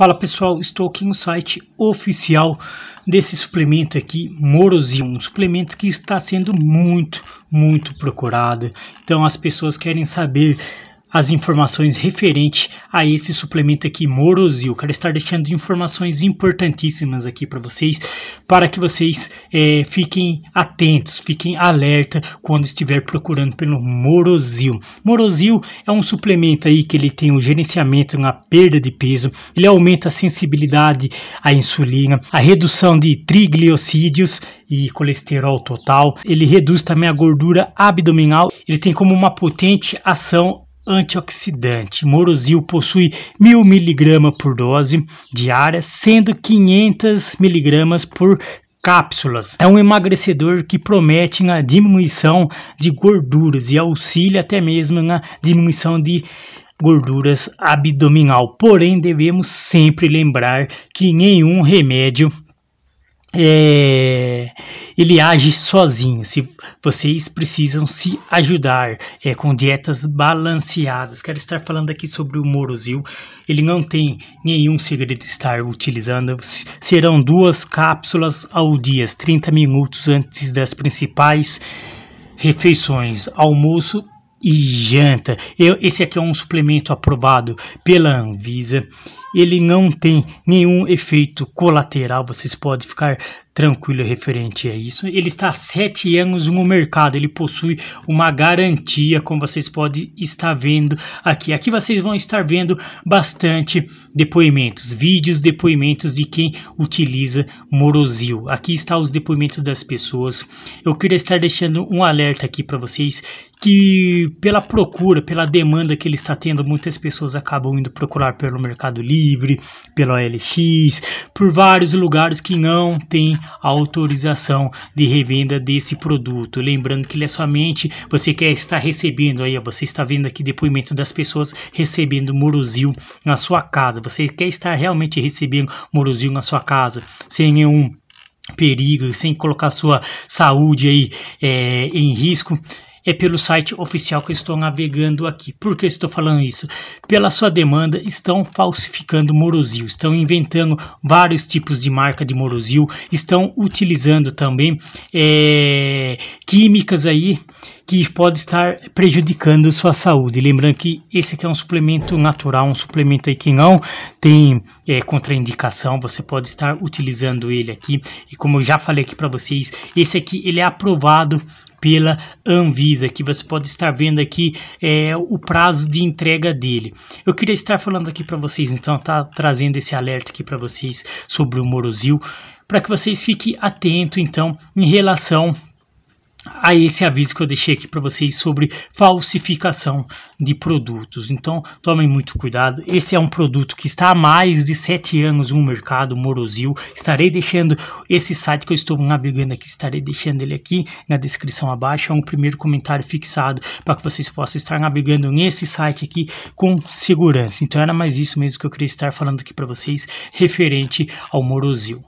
Fala pessoal, estou aqui no site oficial desse suplemento aqui, Morosil, um suplemento que está sendo muito, muito procurado. Então as pessoas querem saber as informações referentes a esse suplemento aqui, Morosil. Quero estar deixando informações importantíssimas aqui para vocês, para que vocês é, fiquem atentos, fiquem alerta quando estiver procurando pelo Morosil. Morosil é um suplemento aí que ele tem um gerenciamento na perda de peso, ele aumenta a sensibilidade à insulina, a redução de triglicerídeos e colesterol total, ele reduz também a gordura abdominal, ele tem como uma potente ação antioxidante. Morosil possui 1000 mg por dose diária, sendo 500 mg por cápsulas. É um emagrecedor que promete a diminuição de gorduras e auxilia até mesmo na diminuição de gorduras abdominal. Porém, devemos sempre lembrar que nenhum remédio é, ele age sozinho. Se vocês precisam se ajudar é, com dietas balanceadas. Quero estar falando aqui sobre o Morosil. Ele não tem nenhum segredo de estar utilizando. Serão duas cápsulas ao dia, 30 minutos antes das principais refeições, almoço e janta. Eu, esse aqui é um suplemento aprovado pela Anvisa ele não tem nenhum efeito colateral, vocês podem ficar tranquilo referente a isso. Ele está há sete anos no mercado, ele possui uma garantia, como vocês podem estar vendo aqui. Aqui vocês vão estar vendo bastante depoimentos, vídeos, depoimentos de quem utiliza Morosil. Aqui estão os depoimentos das pessoas. Eu queria estar deixando um alerta aqui para vocês que pela procura, pela demanda que ele está tendo, muitas pessoas acabam indo procurar pelo Mercado Livre, pelo OLX, por vários lugares que não tem autorização de revenda desse produto. Lembrando que ele é somente você quer estar recebendo aí, você está vendo aqui depoimento das pessoas recebendo Morozil na sua casa. Você quer estar realmente recebendo Morozil na sua casa sem nenhum perigo, sem colocar sua saúde aí é, em risco é pelo site oficial que eu estou navegando aqui. Por que eu estou falando isso? Pela sua demanda, estão falsificando Morosil, estão inventando vários tipos de marca de Morosil, estão utilizando também é, químicas aí que pode estar prejudicando sua saúde. Lembrando que esse aqui é um suplemento natural, um suplemento aí que não tem é, contraindicação, você pode estar utilizando ele aqui. E como eu já falei aqui para vocês, esse aqui ele é aprovado pela Anvisa, que você pode estar vendo aqui é, o prazo de entrega dele. Eu queria estar falando aqui para vocês, então tá trazendo esse alerta aqui para vocês sobre o Morosil, para que vocês fiquem atentos então em relação a esse aviso que eu deixei aqui para vocês sobre falsificação de produtos. Então, tomem muito cuidado. Esse é um produto que está há mais de sete anos no mercado, Morosil. Estarei deixando esse site que eu estou navegando aqui, estarei deixando ele aqui na descrição abaixo. É um primeiro comentário fixado para que vocês possam estar navegando nesse site aqui com segurança. Então, era mais isso mesmo que eu queria estar falando aqui para vocês referente ao Morosil.